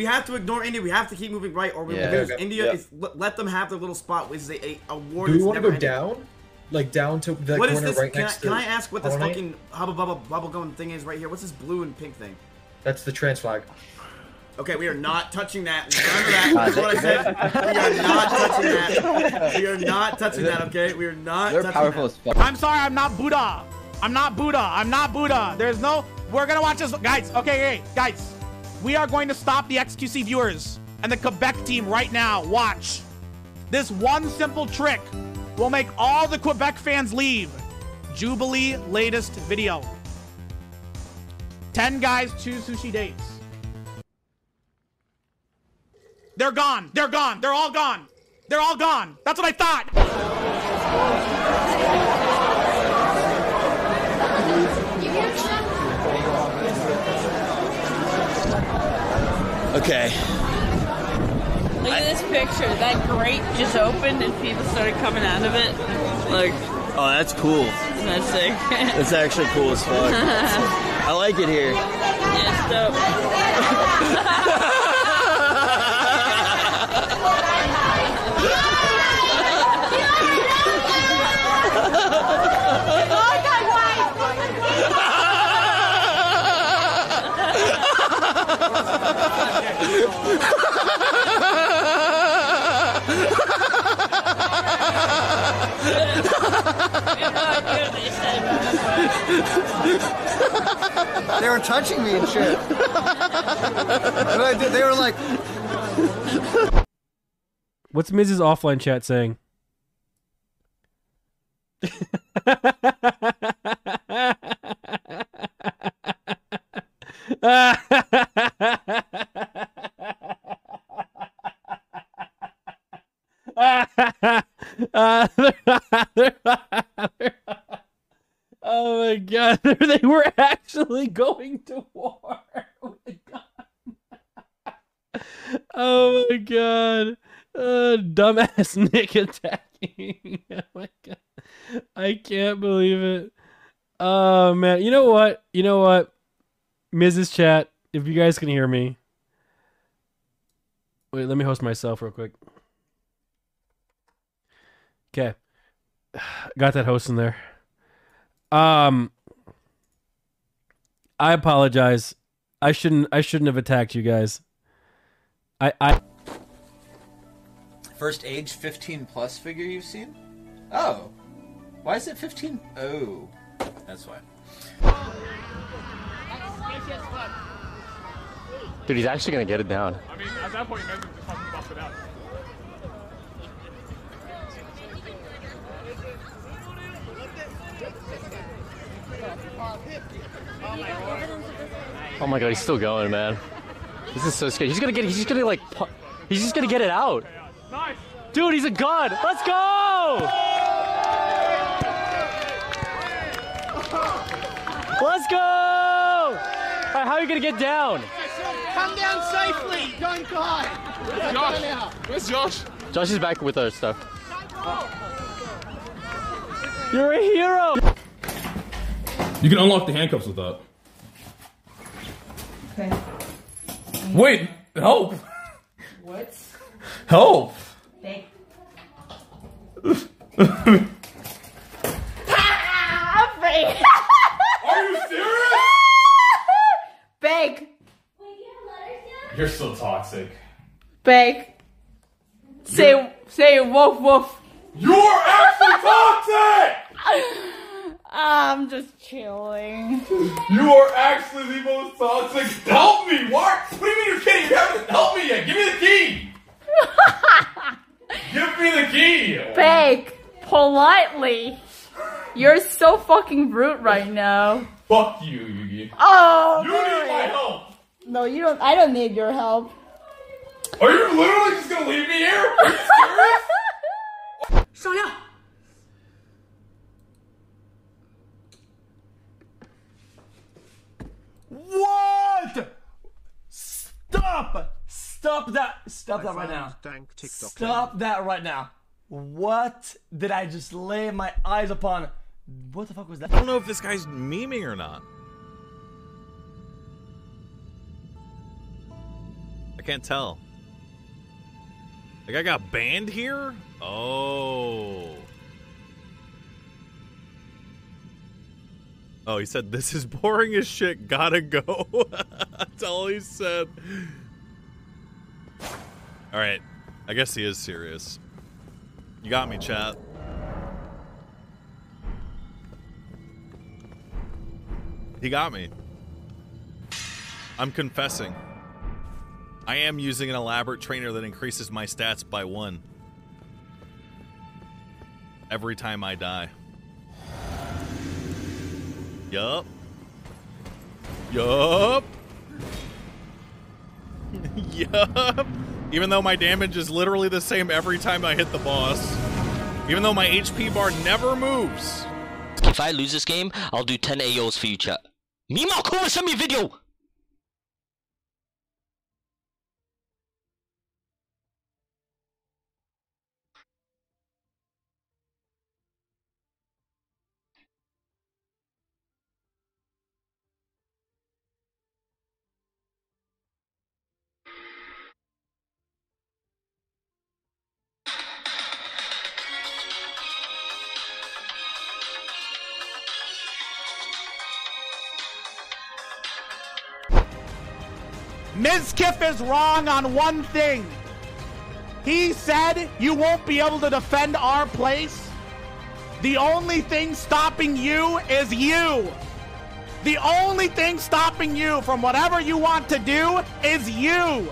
We have to ignore India. We have to keep moving right, or we Yeah. will lose. Okay. India Yeah. is let let them have their little spot, which is a, a, a war. Do we want to go ending. down? Like down to the What is corner this? right can, I, next can I ask what this Hollow Knight? fucking hubba bubba bubblegum thing is right here? What's this blue and pink thing? That's the trans flag. Okay, we are not touching that. Remember that. That's what I said. We are not touching that. We are not touching that. Okay, we are not. They're touching powerful that. as fuck. I'm sorry, I'm not Buddha. I'm not Buddha. I'm not Buddha. There's no. We're gonna watch this, guys. Okay, hey, guys. We are going to stop the XQC viewers and the Quebec team right now. Watch. This one simple trick will make all the Quebec fans leave. Jubilee latest video. 10 guys choose sushi dates. They're gone. They're gone. They're all gone. They're all gone. That's what I thought. Okay. Look at this picture. That grate just opened and people started coming out of it. Like. Oh, that's cool. that's sick. That's actually cool as fuck. I like it here. Yes, dope. They were touching me and shit. They were like, What's Miz's Offline chat saying? oh my god, they were going to war. Oh my god. Uh, dumbass Nick attacking. oh my god. I can't believe it. Oh man. You know what? You know what? Miz's Chat, if you guys can hear me. Wait, let me host myself real quick. Okay. Got that host in there. Um I apologize. I shouldn't I shouldn't have attacked you guys. I I First age 15 plus figure you've seen? Oh. Why is it 15? Oh. That's why. Dude, he's actually gonna get it down. I mean, at that point, you might as well just fucking buff it out. Oh my god, he's still going, man. This is so scary. He's gonna get. He's just gonna like. He's just gonna get it out. Nice. Dude, he's a god. Let's go. Let's go. All right, how are you gonna get down? Come down safely. Don't die. Where's Josh? Where's Josh? Josh is back with our stuff. You're a hero. You can unlock the handcuffs with that. Okay. Wait, help! What? Help! Big. Are you serious? Big. You're so toxic. Big. Say say woof woof. You're actually toxic! I'm just chilling. You are actually the most toxic. Help me! What? What do you mean you're kidding? You haven't helped me yet. Give me the key. Give me the key. Big. Politely. You're so fucking rude right now. Fuck you, Yuggie. Oh. You need my help. No, you don't. I don't need your help. Are you literally just gonna leave me here? Are you serious? Sonia. What? Stop! Stop that! Stop that right now! Stop that right now! What did I just lay my eyes upon? What the fuck was that? I don't know if this guy's memeing or not. I can't tell. Like I got banned here? Oh. Oh, he said this is boring as shit. Gotta go. That's all he said. All right. I guess he is serious. You got me, chat. He got me. I'm confessing. I am using an elaborate trainer that increases my stats by one. Every time I die. Yup. Yup. yup. Even though my damage is literally the same every time I hit the boss. Even though my HP bar never moves. If I lose this game, I'll do 10 AOs for you, chat. Mia Malkova, send me a video! Mizkif is wrong on one thing. He said you won't be able to defend our place. The only thing stopping you is you. The only thing stopping you from whatever you want to do is you.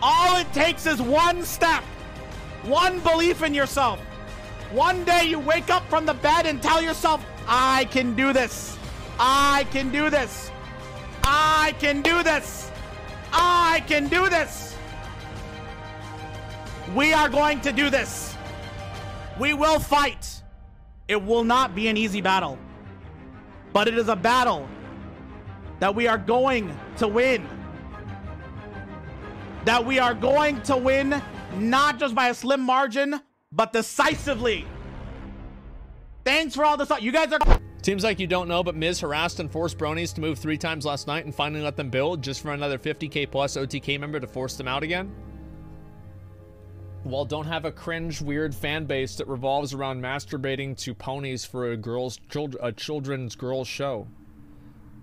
All it takes is one step, one belief in yourself. One day you wake up from the bed and tell yourself, I can do this. I can do this. I can do this. I can do this. We are going to do this. We will fight. It will not be an easy battle, but it is a battle that we are going to win. That we are going to win not just by a slim margin, but decisively. Thanks for all this. You guys are. Seems like you don't know, but Miz harassed and forced bronies to move three times last night and finally let them build just for another 50k plus OTK member to force them out again. Well, don't have a cringe, weird fan base that revolves around masturbating to ponies for a girl's child, a children's girl show.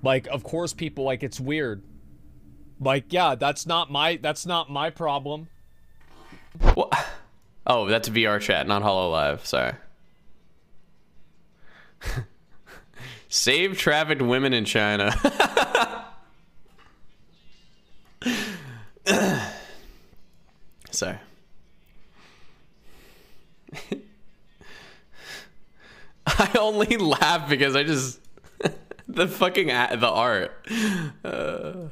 Like, of course, people like it's weird. Like, yeah, that's not my that's not my problem. What? Oh, that's VR chat, not Hololive. Sorry. Save trafficked women in China. Sorry. I only laugh because I just the fucking the art. Uh,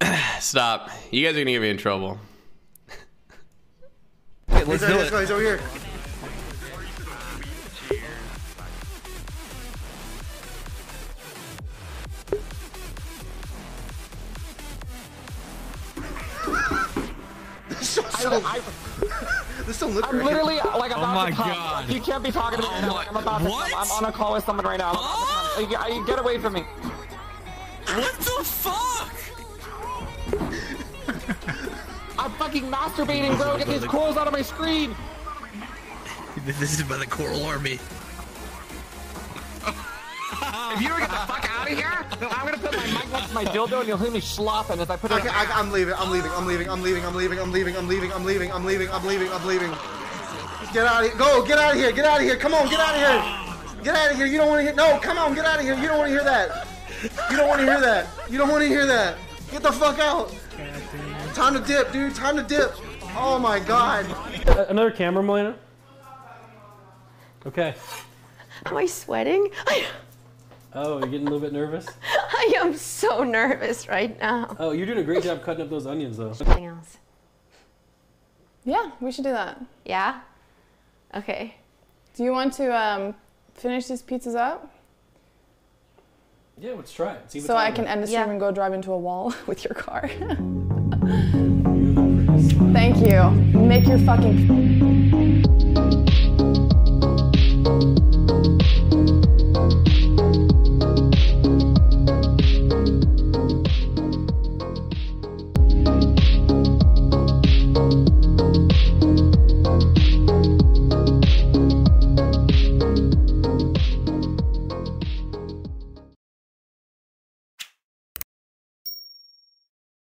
stop. You guys are gonna get me in trouble. let's do it. He's over here. This don't sound, this don't look I'm right. literally like Oh about my to come. God. You can't be talking to me right now. Like, I'm about to come. I'm on a call with someone right now. I'm about to come. You, you get away from me. What the fuck? I'm fucking masturbating, bro. Get these corals out of my screen. This is by the Coral Army. If you don't get the fuck out of here, I'm gonna put my mic next to my dildo and you'll hear me slopping as I put it. Okay, I, I'm leaving. I'm leaving. I'm leaving. I'm leaving. I'm leaving. I'm leaving. I'm leaving. I'm leaving. I'm leaving. I'm leaving. I'm leaving. Get out of here. Go. Get out of here. Get out of here. Come on. Get out of here. Get out of here. You don't want to hear. No. Come on. Get out of here. You don't want to hear that. You don't want to hear that. You don't want to hear that. Get the fuck out. Time to dip, dude. Time to dip. Oh my god. Uh, Another camera, Malena? Okay. Am I sweating? I, Oh, you're getting a little bit nervous? I am so nervous right now. Oh, you're doing a great job cutting up those onions, though. Something else. Yeah, we should do that. Yeah? Okay. Do you want to um, finish these pizzas up? Yeah, let's try it. See So I can end the stream and go drive into a wall with your car. Thank you. Make your fucking.